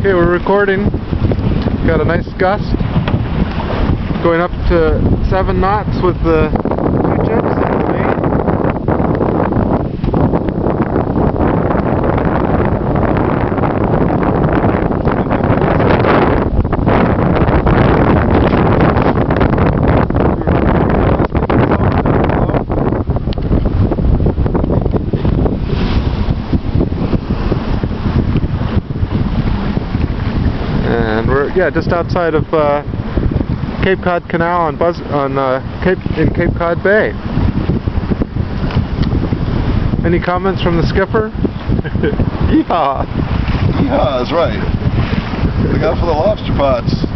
Okay, we're recording. Got a nice gust. Going up to 7 knots with the two jibs and the main. And we're yeah just outside of uh, Cape Cod Canal on Buzz on uh, Cape in Cape Cod Bay. Any comments from the skipper? Yeehaw! Yeehaw is right. Look out for the lobster pots.